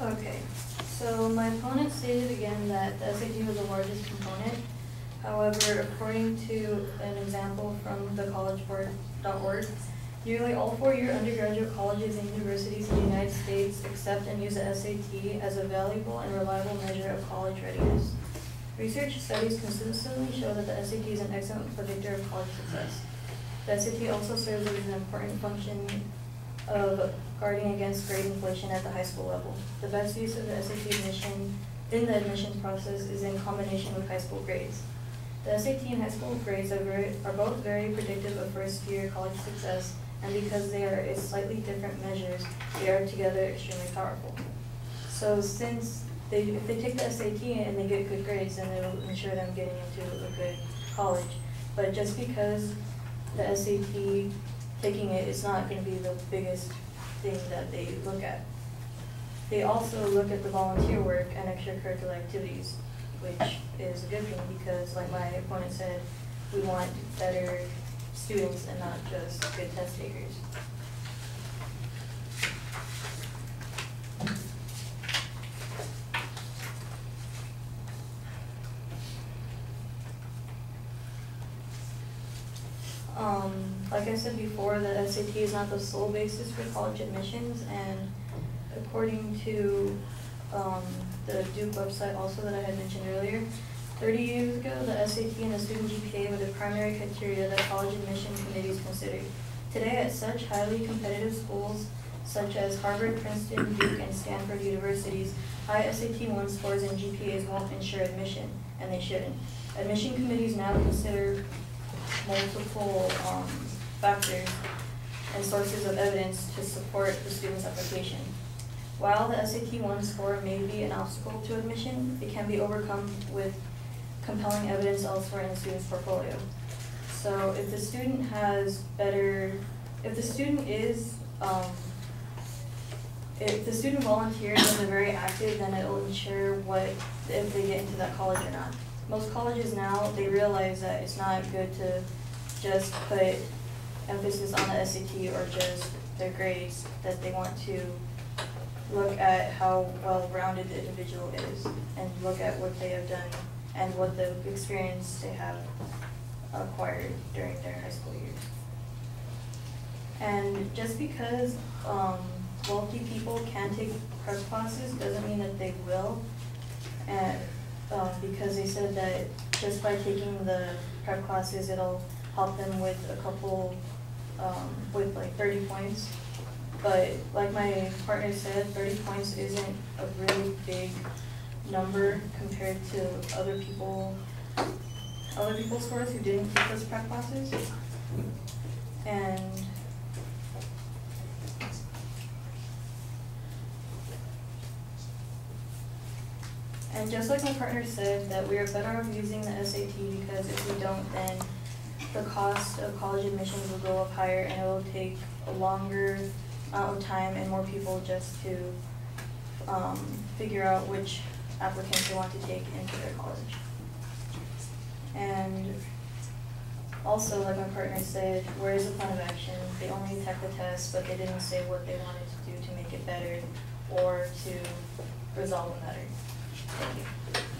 Okay, so my opponent stated again that the SAT was the largest component. However, according to an example from thecollegeboard.org, nearly all four-year undergraduate colleges and universities in the United States accept and use the SAT as a valuable and reliable measure of college readiness. Research studies consistently show that the SAT is an excellent predictor of college success. The SAT also serves as an important function of guarding against grade inflation at the high school level. The best use of the SAT admission in the admissions process is in combination with high school grades. The SAT and high school grades are very, are both very predictive of first-year college success, and because they are slightly different measures, they are together extremely powerful. So since they, if they take the SAT and they get good grades, then it'll ensure them getting into a good college. But just because the SAT, taking it is not gonna be the biggest thing that they look at. They also look at the volunteer work and extracurricular activities, which is a good thing because like my opponent said, we want better students and not just good test takers. Um, like I said before, the SAT is not the sole basis for college admissions, and according to, um, the Duke website also that I had mentioned earlier, thirty years ago, the SAT and the student GPA were the primary criteria that college admission committees considered. Today, at such highly competitive schools such as Harvard, Princeton, Duke, and Stanford universities, high SAT one scores and GPAs won't ensure admission, and they shouldn't. Admission committees now consider multiple um, factors and sources of evidence to support the student's application. While the SAT one score may be an obstacle to admission, it can be overcome with compelling evidence elsewhere in the student's portfolio. So if the student has better, if the student is, um, if the student volunteers and they're very active, then it'll ensure what, if they get into that college or not. Most colleges now, they realize that it's not good to just put emphasis on the SAT or just their grades, that they want to look at how well-rounded the individual is and look at what they have done and what the experience they have acquired during their high school years. And just because um, wealthy people can take prep classes doesn't mean that they will. And um, because they said that just by taking the prep classes, it'll help them with a couple, um, with like thirty points. But like my partner said, thirty points isn't a really big number compared to other people, other people's scores who didn't take those prep classes. And And just like my partner said, that we are better off using the SAT because if we don't, then the cost of college admissions will go up higher and it will take a longer amount of time and more people just to um, figure out which applicants they want to take into their college. And also, like my partner said, where is the plan of action? They only attack the test, but they didn't say what they wanted to do to make it better or to resolve the matter. Thank you.